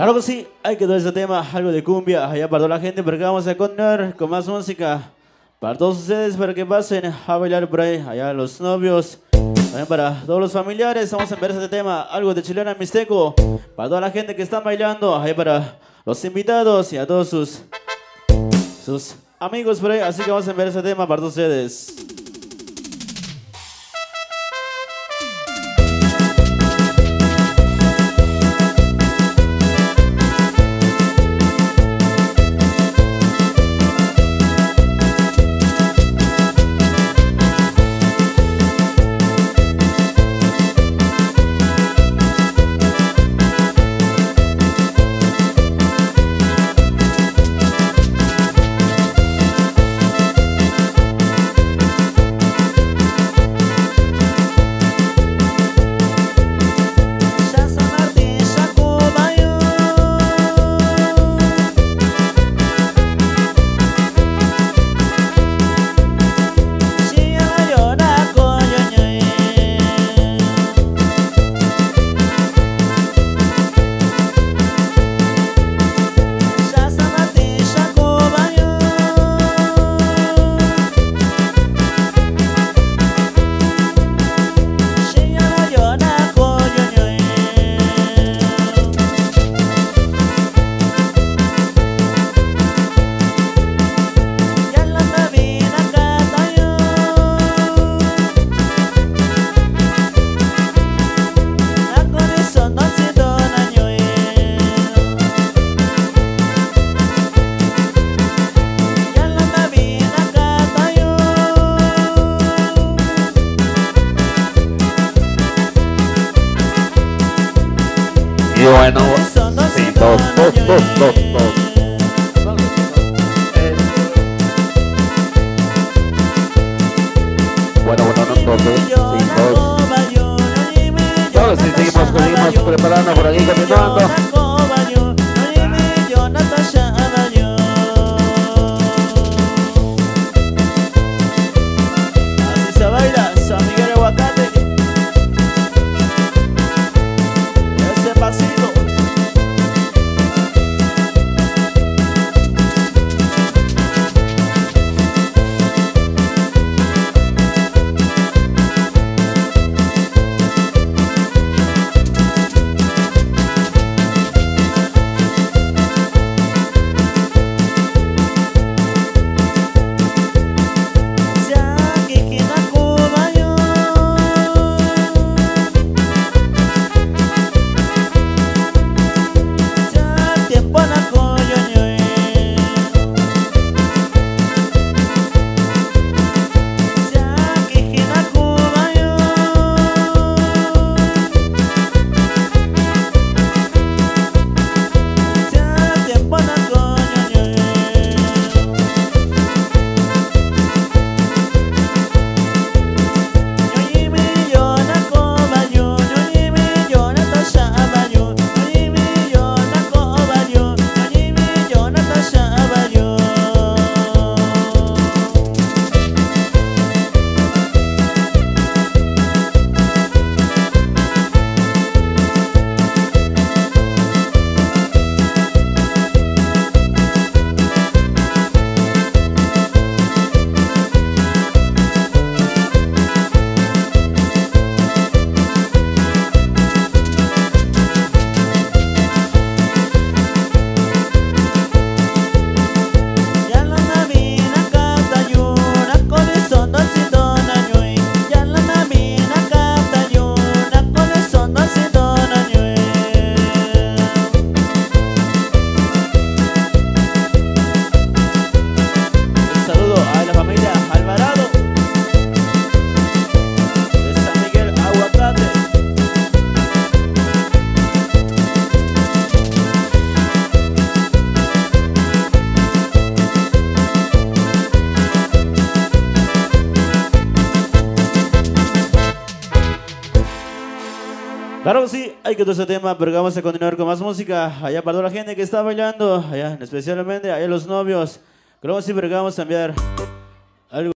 Claro que sí, hay que dar ese tema, algo de cumbia, allá para toda la gente, porque vamos a continuar con más música. Para todos ustedes, para que pasen a bailar por ahí, allá los novios. También para todos los familiares, vamos a ver este tema, algo de chilena mixteco. Para toda la gente que está bailando, allá para los invitados y a todos sus, sus amigos por ahí. Así que vamos a ver ese tema para todos ustedes. Y bueno, sí, dos, dos, dos, dos, dos. Bueno, bueno, no, dos, dos, sí, dos. Sí, seguimos, seguimos preparando por aquí, continuando. Claro que sí, hay que todo ese tema, pero vamos a continuar con más música. Allá para toda la gente que está bailando, allá especialmente allá los novios. Claro que sí, pero vamos a cambiar algo.